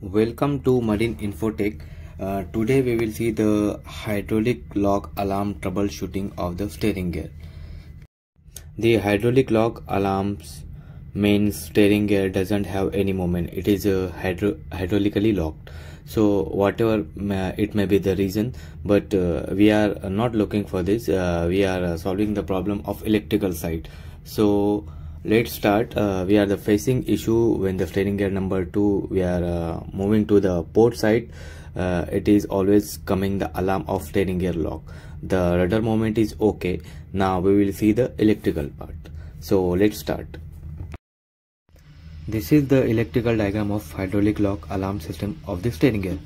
Welcome to Marine Infotech. Uh, today we will see the hydraulic lock alarm troubleshooting of the steering gear. The hydraulic lock alarms means steering gear doesn't have any movement. It is uh, hydro hydraulically locked. So whatever it may be the reason, but uh, we are not looking for this. Uh, we are uh, solving the problem of electrical side. So let's start. Uh, we are the facing issue when the steering gear number two we are uh, moving to the port side. Uh, it is always coming the alarm of steering gear lock. The rudder moment is okay. Now we will see the electrical part. So let's start. This is the electrical diagram of hydraulic lock alarm system of the steering gear.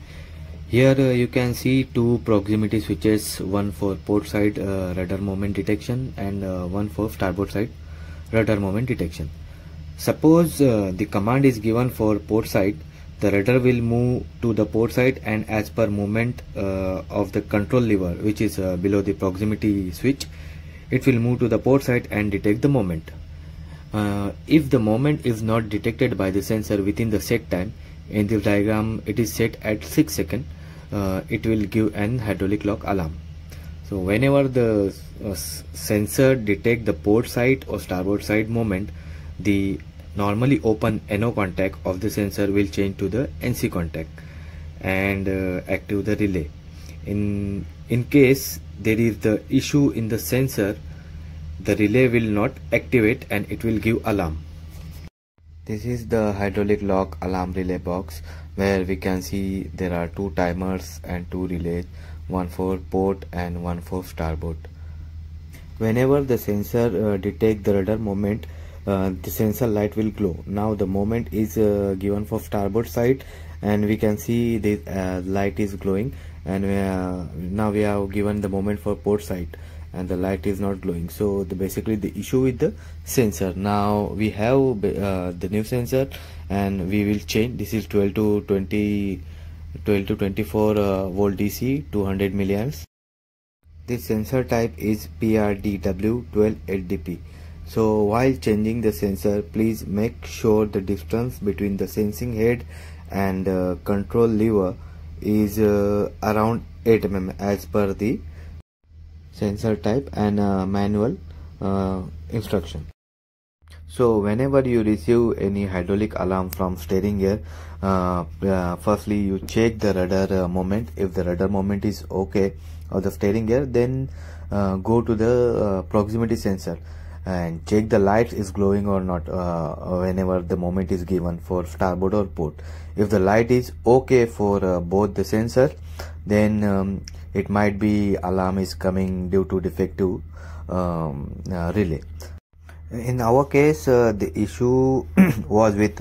Here uh, you can see two proximity switches one for port side uh, rudder moment detection and uh, one for starboard side rudder moment detection. Suppose uh, the command is given for port side, the rudder will move to the port side and as per movement uh, of the control lever which is uh, below the proximity switch, it will move to the port side and detect the moment. Uh, if the moment is not detected by the sensor within the set time, in the diagram it is set at 6 seconds, uh, it will give an hydraulic lock alarm. So whenever the uh, sensor detect the port side or starboard side moment, the normally open NO contact of the sensor will change to the NC contact and uh, active the relay. In in case there is the issue in the sensor, the relay will not activate and it will give alarm. This is the hydraulic lock alarm relay box where we can see there are two timers and two relays one for port and one for starboard. Whenever the sensor uh, detect the rudder moment uh, the sensor light will glow. Now the moment is uh, given for starboard side and we can see the uh, light is glowing and we are, now we have given the moment for port side and the light is not glowing. So the basically the issue with the sensor. Now we have uh, the new sensor and we will change. This is 12 to 20 12 to 24 uh, volt DC 200 milliamps. This sensor type is PRDW12LDP so while changing the sensor please make sure the distance between the sensing head and uh, control lever is uh, around 8 mm as per the sensor type and uh, manual uh, instruction so whenever you receive any hydraulic alarm from steering gear uh, uh, firstly you check the rudder uh, moment. If the rudder moment is okay of the steering gear then uh, go to the uh, proximity sensor and check the light is glowing or not uh, whenever the moment is given for starboard or port. If the light is okay for both the sensor then um, it might be alarm is coming due to defective um, relay in our case uh, the issue was with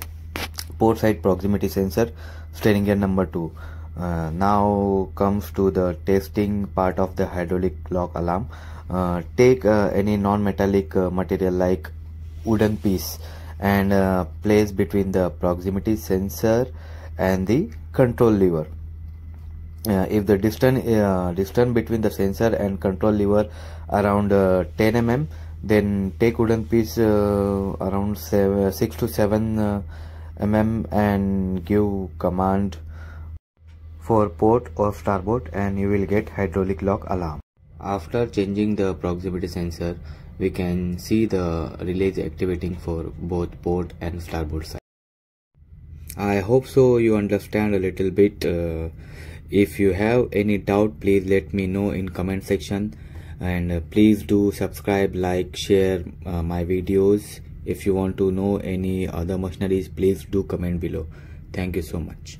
port side proximity sensor steering gear number 2 uh, now comes to the testing part of the hydraulic lock alarm. Uh, take uh, any non-metallic uh, material like wooden piece and uh, place between the proximity sensor and the control lever. If the distance distance between the sensor and control lever around 10 mm then take wooden piece uh, around seven, 6 to 7 uh, mm and give command for port or starboard and you will get hydraulic lock alarm. After changing the proximity sensor we can see the relays activating for both port and starboard side. I hope so you understand a little bit uh, if you have any doubt please let me know in comment section and uh, please do subscribe like share uh, my videos. If you want to know any other machineries please do comment below. Thank you so much